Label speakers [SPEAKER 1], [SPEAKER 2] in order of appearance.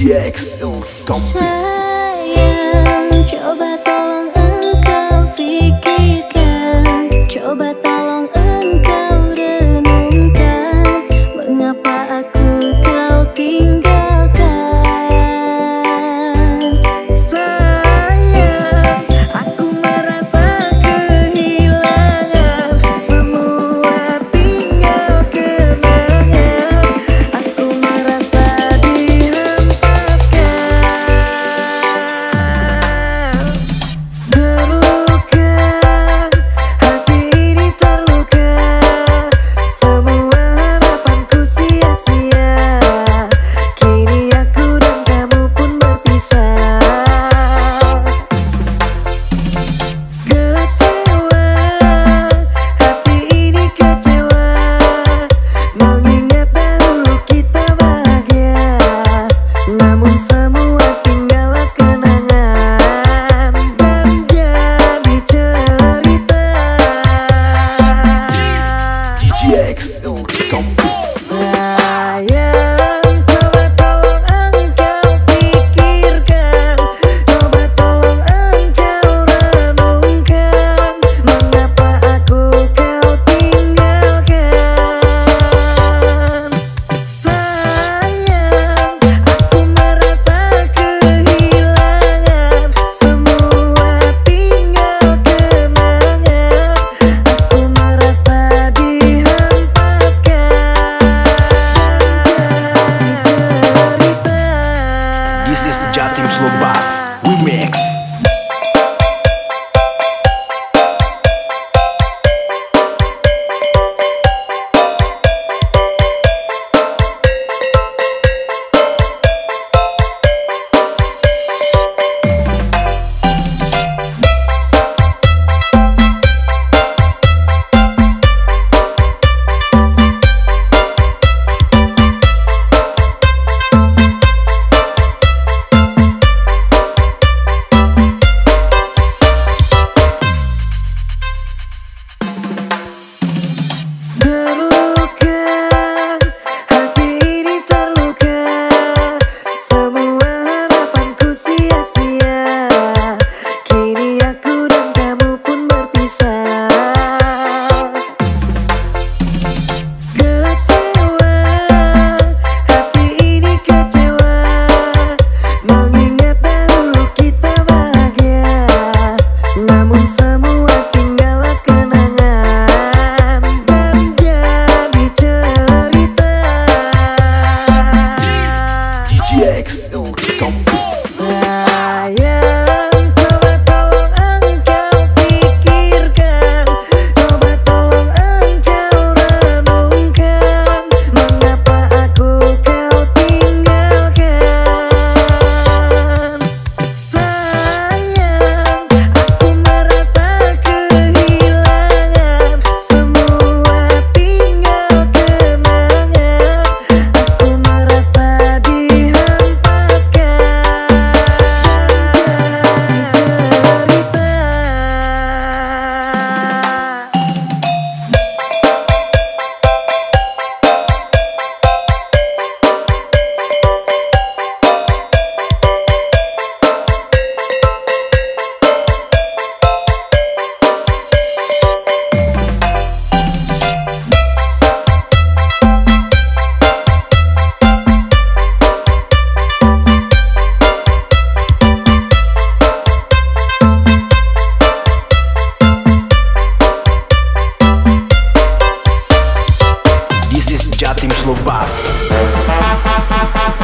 [SPEAKER 1] DXL
[SPEAKER 2] Sayang, coba tolong engkau pikirkan. Coba tolong engkau
[SPEAKER 1] This is the Jatim Slow Bass Remix.
[SPEAKER 3] slow
[SPEAKER 1] bass.